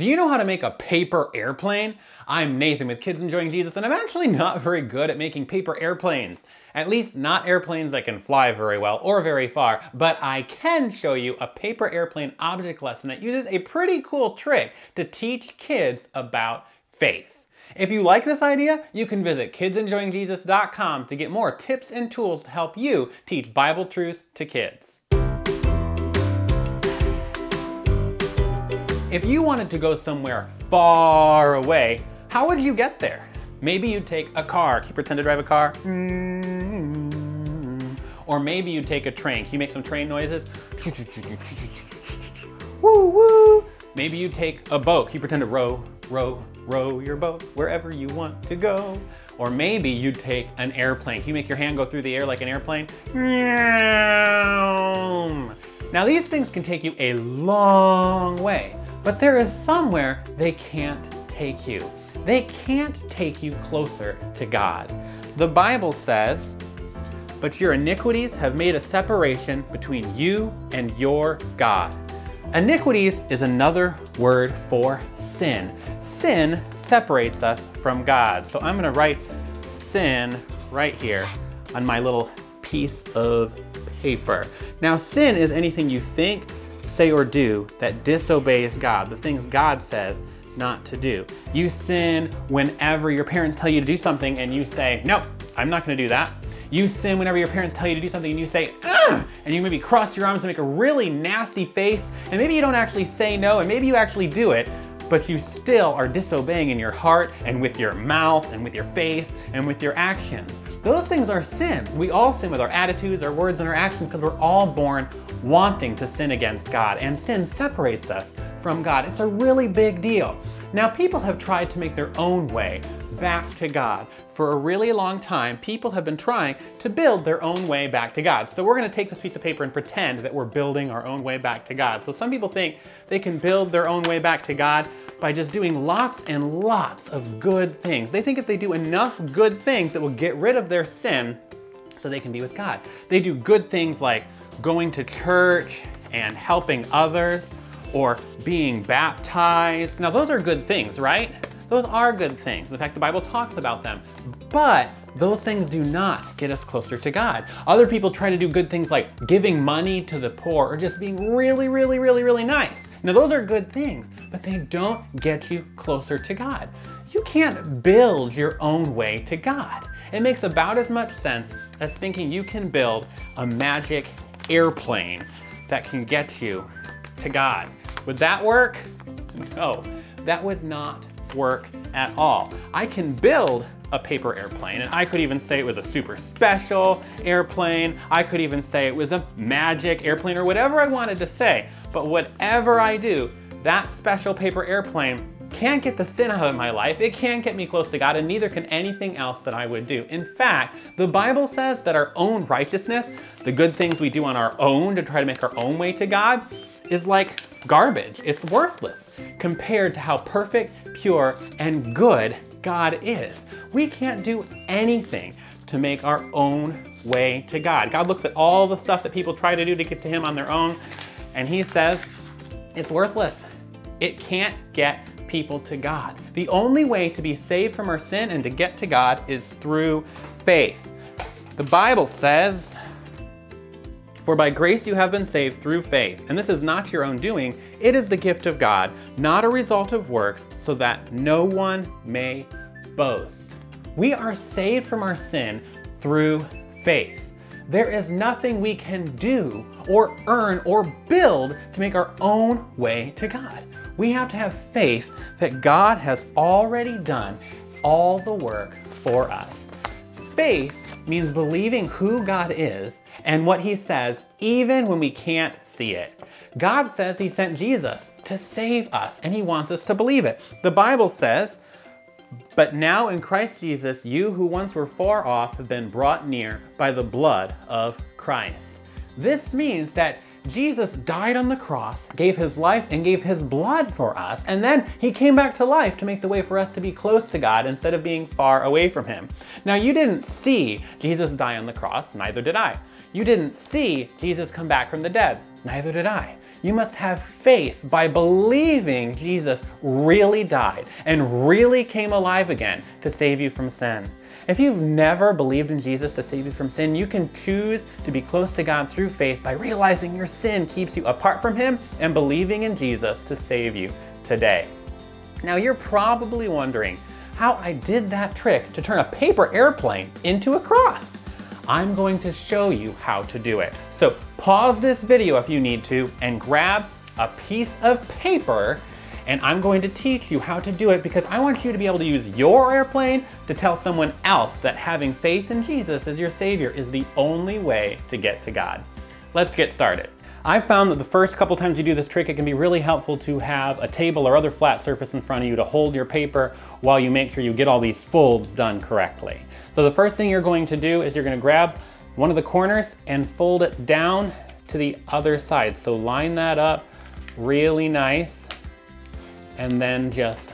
Do you know how to make a paper airplane? I'm Nathan with Kids Enjoying Jesus, and I'm actually not very good at making paper airplanes. At least not airplanes that can fly very well or very far, but I can show you a paper airplane object lesson that uses a pretty cool trick to teach kids about faith. If you like this idea, you can visit kidsenjoyingjesus.com to get more tips and tools to help you teach Bible truths to kids. If you wanted to go somewhere far away, how would you get there? Maybe you'd take a car. Can you pretend to drive a car? Or maybe you'd take a train. Can you make some train noises? Woo woo! Maybe you take a boat. Can you pretend to row, row, row your boat wherever you want to go? Or maybe you'd take an airplane. Can you make your hand go through the air like an airplane? Now these things can take you a long way. But there is somewhere they can't take you. They can't take you closer to God. The Bible says, but your iniquities have made a separation between you and your God. Iniquities is another word for sin. Sin separates us from God. So I'm gonna write sin right here on my little piece of paper. Now sin is anything you think, say or do that disobeys God, the things God says not to do. You sin whenever your parents tell you to do something and you say, no, I'm not gonna do that. You sin whenever your parents tell you to do something and you say, Ugh! and you maybe cross your arms and make a really nasty face, and maybe you don't actually say no, and maybe you actually do it, but you still are disobeying in your heart and with your mouth and with your face and with your actions. Those things are sin. We all sin with our attitudes, our words, and our actions because we're all born wanting to sin against God, and sin separates us from God. It's a really big deal. Now, people have tried to make their own way back to God. For a really long time, people have been trying to build their own way back to God. So we're gonna take this piece of paper and pretend that we're building our own way back to God. So some people think they can build their own way back to God by just doing lots and lots of good things. They think if they do enough good things that will get rid of their sin so they can be with God. They do good things like going to church and helping others or being baptized. Now those are good things, right? Those are good things. In fact, the Bible talks about them. But those things do not get us closer to God. Other people try to do good things like giving money to the poor or just being really, really, really, really nice. Now those are good things, but they don't get you closer to God. You can't build your own way to God. It makes about as much sense as thinking you can build a magic airplane that can get you to God. Would that work? No, that would not work at all. I can build a paper airplane and I could even say it was a super special airplane. I could even say it was a magic airplane or whatever I wanted to say. But whatever I do, that special paper airplane can't get the sin out of my life. It can't get me close to God, and neither can anything else that I would do. In fact, the Bible says that our own righteousness, the good things we do on our own to try to make our own way to God, is like garbage. It's worthless compared to how perfect, pure, and good God is. We can't do anything to make our own way to God. God looks at all the stuff that people try to do to get to Him on their own, and He says, it's worthless. It can't get people to God. The only way to be saved from our sin and to get to God is through faith. The Bible says, For by grace you have been saved through faith, and this is not your own doing, it is the gift of God, not a result of works, so that no one may boast. We are saved from our sin through faith. There is nothing we can do or earn or build to make our own way to God. We have to have faith that God has already done all the work for us. Faith means believing who God is and what He says, even when we can't see it. God says He sent Jesus to save us, and He wants us to believe it. The Bible says, But now in Christ Jesus, you who once were far off have been brought near by the blood of Christ. This means that Jesus died on the cross, gave his life, and gave his blood for us, and then he came back to life to make the way for us to be close to God instead of being far away from him. Now, you didn't see Jesus die on the cross, neither did I. You didn't see Jesus come back from the dead, neither did I. You must have faith by believing Jesus really died and really came alive again to save you from sin. If you've never believed in Jesus to save you from sin, you can choose to be close to God through faith by realizing your sin keeps you apart from Him and believing in Jesus to save you today. Now, you're probably wondering how I did that trick to turn a paper airplane into a cross. I'm going to show you how to do it. So pause this video if you need to and grab a piece of paper and I'm going to teach you how to do it because I want you to be able to use your airplane to tell someone else that having faith in Jesus as your Savior is the only way to get to God. Let's get started. I've found that the first couple times you do this trick, it can be really helpful to have a table or other flat surface in front of you to hold your paper while you make sure you get all these folds done correctly. So the first thing you're going to do is you're gonna grab one of the corners and fold it down to the other side. So line that up really nice and then just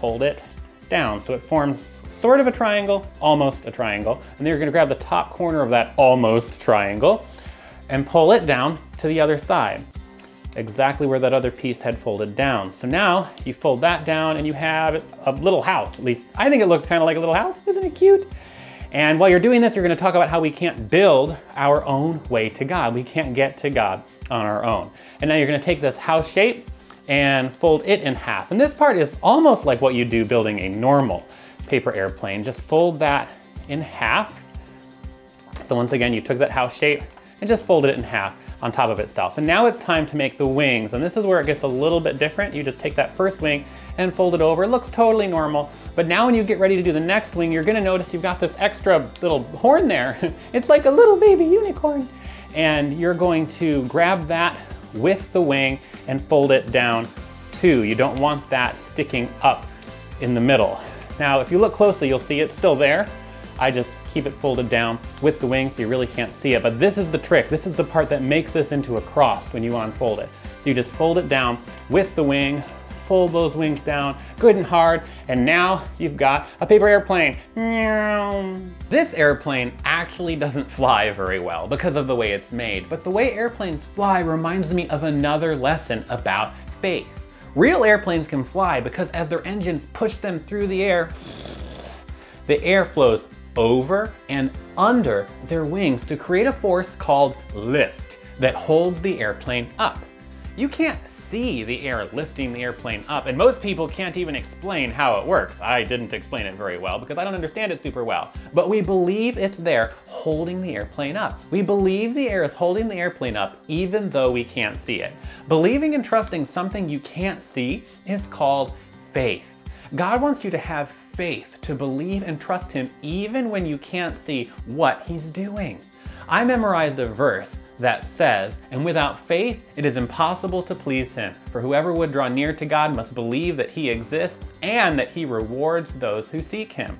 fold it down. So it forms sort of a triangle, almost a triangle. And then you're gonna grab the top corner of that almost triangle and pull it down to the other side, exactly where that other piece had folded down. So now you fold that down and you have a little house. At least I think it looks kind of like a little house. Isn't it cute? And while you're doing this, you're gonna talk about how we can't build our own way to God. We can't get to God on our own. And now you're gonna take this house shape and fold it in half. And this part is almost like what you do building a normal paper airplane. Just fold that in half. So once again, you took that house shape, and just folded it in half on top of itself. And now it's time to make the wings. And this is where it gets a little bit different. You just take that first wing and fold it over. It looks totally normal. But now when you get ready to do the next wing, you're gonna notice you've got this extra little horn there. it's like a little baby unicorn. And you're going to grab that with the wing and fold it down too. You don't want that sticking up in the middle. Now, if you look closely, you'll see it's still there. I just keep it folded down with the wing so you really can't see it. But this is the trick. This is the part that makes this into a cross when you unfold it. So you just fold it down with the wing, fold those wings down good and hard, and now you've got a paper airplane. This airplane actually doesn't fly very well because of the way it's made, but the way airplanes fly reminds me of another lesson about faith. Real airplanes can fly because as their engines push them through the air, the air flows over and under their wings to create a force called lift that holds the airplane up. You can't see the air lifting the airplane up, and most people can't even explain how it works. I didn't explain it very well because I don't understand it super well. But we believe it's there holding the airplane up. We believe the air is holding the airplane up even though we can't see it. Believing and trusting something you can't see is called faith. God wants you to have faith to believe and trust Him even when you can't see what He's doing. I memorized a verse that says, And without faith it is impossible to please Him, for whoever would draw near to God must believe that He exists and that He rewards those who seek Him.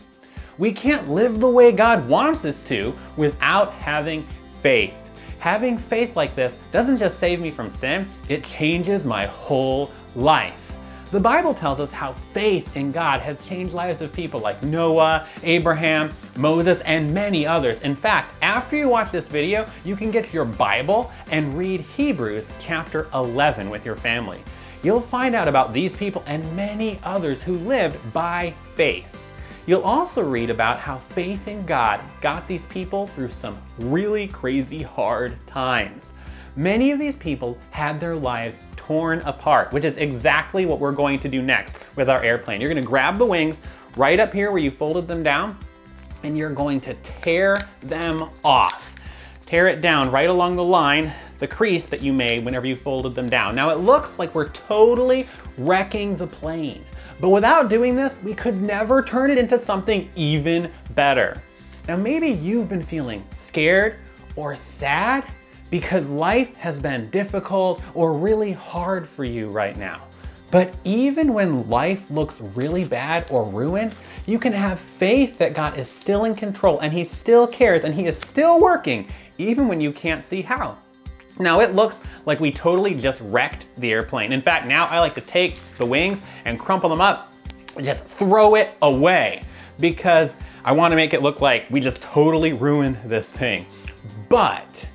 We can't live the way God wants us to without having faith. Having faith like this doesn't just save me from sin, it changes my whole life. The Bible tells us how faith in God has changed lives of people like Noah, Abraham, Moses, and many others. In fact, after you watch this video, you can get your Bible and read Hebrews chapter 11 with your family. You'll find out about these people and many others who lived by faith. You'll also read about how faith in God got these people through some really crazy hard times. Many of these people had their lives torn apart, which is exactly what we're going to do next with our airplane. You're gonna grab the wings right up here where you folded them down, and you're going to tear them off. Tear it down right along the line, the crease that you made whenever you folded them down. Now it looks like we're totally wrecking the plane, but without doing this, we could never turn it into something even better. Now maybe you've been feeling scared or sad because life has been difficult or really hard for you right now. But even when life looks really bad or ruined, you can have faith that God is still in control and He still cares and He is still working, even when you can't see how. Now it looks like we totally just wrecked the airplane. In fact, now I like to take the wings and crumple them up and just throw it away because I want to make it look like we just totally ruined this thing. But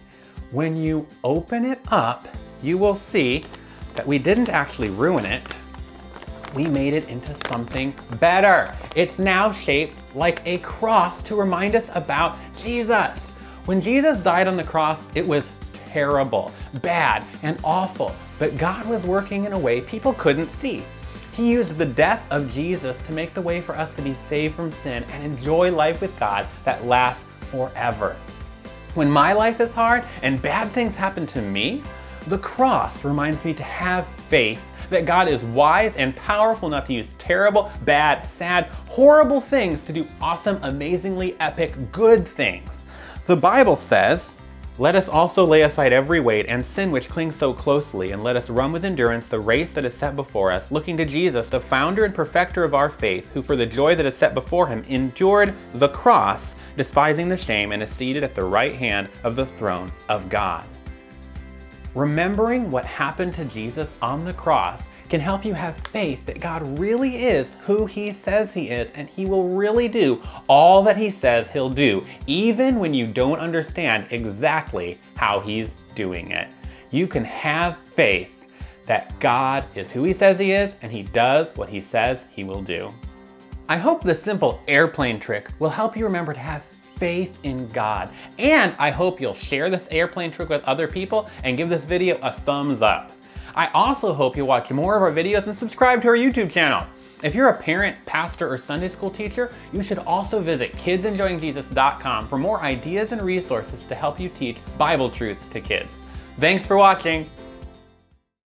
when you open it up, you will see that we didn't actually ruin it. We made it into something better. It's now shaped like a cross to remind us about Jesus. When Jesus died on the cross, it was terrible, bad, and awful, but God was working in a way people couldn't see. He used the death of Jesus to make the way for us to be saved from sin and enjoy life with God that lasts forever. When my life is hard and bad things happen to me, the cross reminds me to have faith that God is wise and powerful enough to use terrible, bad, sad, horrible things to do awesome, amazingly epic, good things. The Bible says, let us also lay aside every weight and sin which clings so closely, and let us run with endurance the race that is set before us, looking to Jesus, the founder and perfecter of our faith, who for the joy that is set before him endured the cross, despising the shame, and is seated at the right hand of the throne of God. Remembering what happened to Jesus on the cross can help you have faith that God really is who He says He is, and He will really do all that He says He'll do, even when you don't understand exactly how He's doing it. You can have faith that God is who He says He is, and He does what He says He will do. I hope this simple airplane trick will help you remember to have faith in God. And I hope you'll share this airplane trick with other people and give this video a thumbs up. I also hope you'll watch more of our videos and subscribe to our YouTube channel. If you're a parent, pastor, or Sunday school teacher, you should also visit kidsenjoyingjesus.com for more ideas and resources to help you teach Bible truths to kids. Thanks for watching.